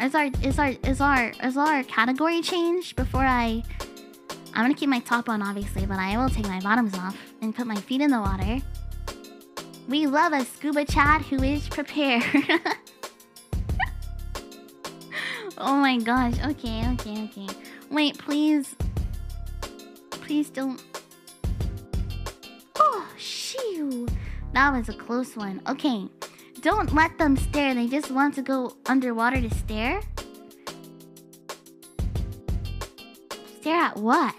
is our is our is our is our category change before I I'm gonna keep my top on obviously, but I will take my bottoms off and put my feet in the water. We love a scuba chat who is prepared. oh my gosh. Okay, okay, okay. Wait, please. Please don't. Oh, shoo. That was a close one. Okay. Don't let them stare. They just want to go underwater to stare. Stare at what?